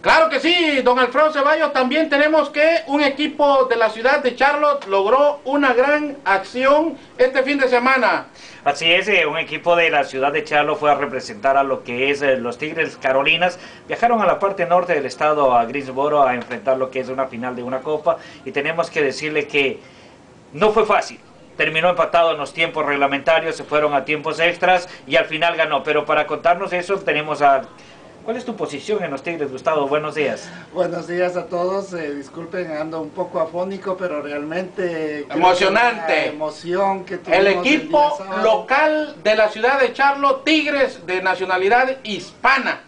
Claro que sí, don Alfredo Ceballos, también tenemos que un equipo de la ciudad de Charlotte logró una gran acción este fin de semana. Así es, eh, un equipo de la ciudad de Charlotte fue a representar a lo que es eh, los Tigres Carolinas. Viajaron a la parte norte del estado, a Greensboro, a enfrentar lo que es una final de una copa. Y tenemos que decirle que no fue fácil terminó empatado en los tiempos reglamentarios, se fueron a tiempos extras y al final ganó. Pero para contarnos eso tenemos a ¿Cuál es tu posición en los Tigres, Gustavo? Buenos días. Buenos días a todos. Eh, disculpen, ando un poco afónico, pero realmente... Emocionante. emoción que El equipo local de la ciudad de Charlo, Tigres de nacionalidad hispana,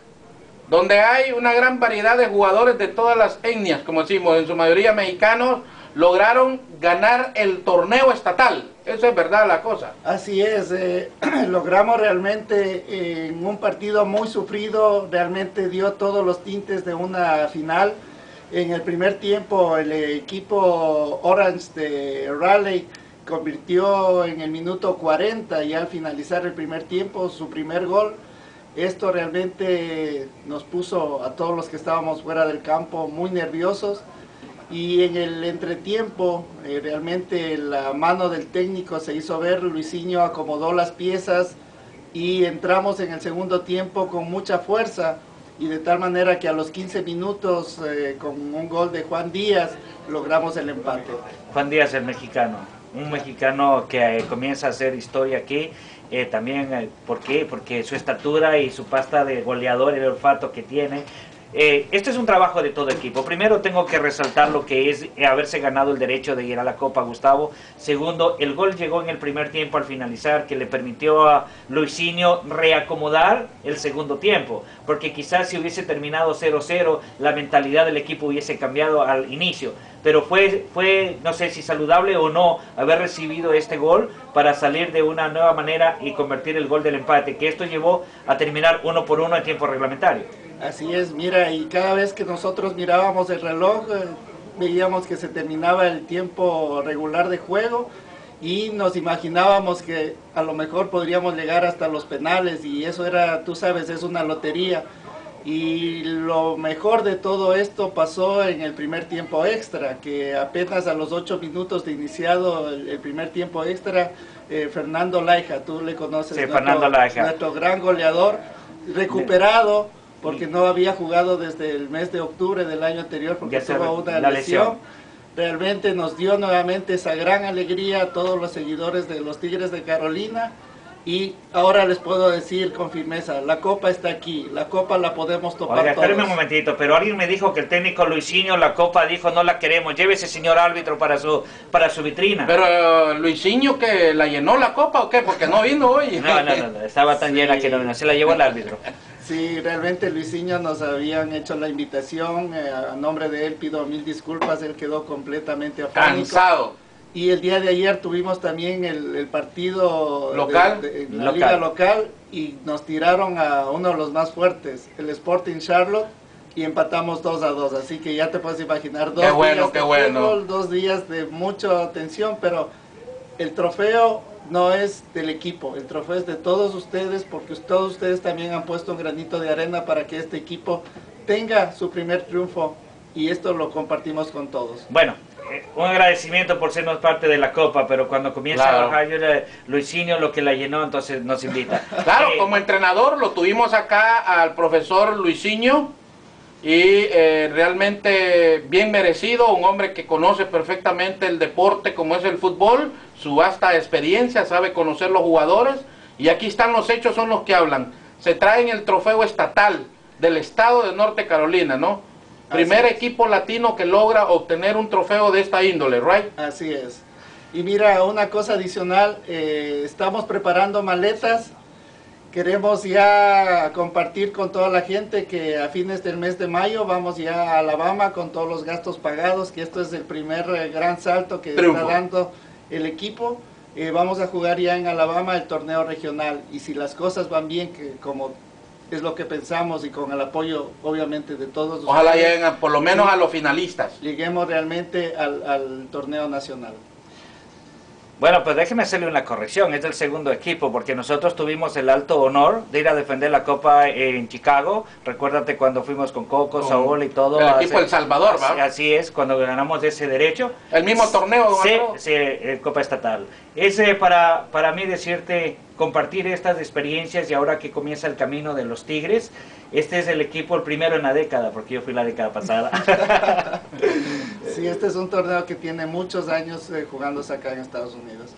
donde hay una gran variedad de jugadores de todas las etnias, como decimos, en su mayoría mexicanos, lograron ganar el torneo estatal. Eso es verdad la cosa. Así es, eh, logramos realmente en un partido muy sufrido, realmente dio todos los tintes de una final. En el primer tiempo el equipo Orange de Raleigh convirtió en el minuto 40 y al finalizar el primer tiempo su primer gol. Esto realmente nos puso a todos los que estábamos fuera del campo muy nerviosos y en el entretiempo eh, realmente la mano del técnico se hizo ver, Luisinho acomodó las piezas y entramos en el segundo tiempo con mucha fuerza y de tal manera que a los 15 minutos eh, con un gol de Juan Díaz logramos el empate. Juan Díaz el mexicano, un mexicano que eh, comienza a hacer historia aquí, también, ¿por qué? Porque su estatura y su pasta de goleador, el olfato que tiene, eh, este es un trabajo de todo equipo. Primero tengo que resaltar lo que es haberse ganado el derecho de ir a la Copa, Gustavo. Segundo, el gol llegó en el primer tiempo al finalizar, que le permitió a Luisinho reacomodar el segundo tiempo. Porque quizás si hubiese terminado 0-0, la mentalidad del equipo hubiese cambiado al inicio. Pero fue, fue, no sé si saludable o no, haber recibido este gol para salir de una nueva manera y convertir el gol del empate, que esto llevó a terminar uno por uno en tiempo reglamentario. Así es, mira, y cada vez que nosotros mirábamos el reloj, eh, veíamos que se terminaba el tiempo regular de juego y nos imaginábamos que a lo mejor podríamos llegar hasta los penales y eso era, tú sabes, es una lotería. Y lo mejor de todo esto pasó en el primer tiempo extra, que apenas a los ocho minutos de iniciado el, primer tiempo extra, eh, Fernando Laija, tú le conoces, sí, Fernando Laija. nuestro gran goleador, recuperado porque no había jugado desde el mes de octubre del año anterior porque tuvo una lesión. Realmente nos dio nuevamente esa gran alegría a todos los seguidores de los Tigres de Carolina y ahora les puedo decir con firmeza, la copa está aquí, la copa la podemos topar Oiga, espérame un momentito, pero alguien me dijo que el técnico Luisinho, la copa dijo no la queremos, lleve ese señor árbitro para su para su vitrina. Pero Luisinho que la llenó la copa o qué, porque no vino hoy. No, no, no, estaba tan llena que no se la llevó el árbitro. Sí, realmente Luisinho nos habían hecho la invitación, eh, a nombre de él pido mil disculpas, él quedó completamente afónico. Cansado. Y el día de ayer tuvimos también el, partido local, la liga local y nos tiraron a uno de los más fuertes, el Sporting Charlotte, y empatamos 2 a 2. Así que ya te puedes imaginar dos días de fútbol, dos días de mucha tensión, pero el trofeo no es del equipo, el trofeo es de todos ustedes porque todos ustedes también han puesto un granito de arena para que este equipo tenga su primer triunfo y esto lo compartimos con todos. Bueno, eh, un agradecimiento por sernos parte de la Copa, pero cuando comienza a bajar yo, Luisinho lo que la llenó, entonces nos invita. Claro, eh, como entrenador lo tuvimos acá al profesor Luisinho y eh, realmente bien merecido, un hombre que conoce perfectamente el deporte como es el fútbol, su vasta experiencia, sabe conocer los jugadores y aquí están los hechos, son los que hablan. Se traen el trofeo estatal del estado de Norte Carolina, ¿no? Primer equipo latino que logra obtener un trofeo de esta índole, ¿right? Así es. Y mira, una cosa adicional, eh, estamos preparando maletas Queremos ya compartir con toda la gente que a fines del mes de mayo vamos ya a Alabama con todos los gastos pagados, que esto es el primer eh, gran salto que está dando el equipo. Eh, vamos a jugar ya en Alabama el torneo regional y si las cosas van bien, que como es lo que pensamos y con el apoyo obviamente de todos. Ojalá lleguen por lo menos a los finalistas. Lleguemos realmente al torneo nacional. Bueno, pues déjeme hacerle una corrección, es del segundo equipo, porque nosotros tuvimos el alto honor de ir a defender la Copa en Chicago. Recuérdate cuando fuimos con Coco, Con Saúl y todo. el equipo El Salvador, ¿va? así, así es, cuando ganamos ese derecho. El mismo torneo, don Sí, sí, eh, Copa Estatal. Es para, para mí decirte, compartir estas experiencias y ahora que comienza el camino de los Tigres, este es el equipo el primero en la década, porque yo fui la década pasada. Sí, este es un torneo que tiene muchos años eh, jugándose acá en Estados Unidos.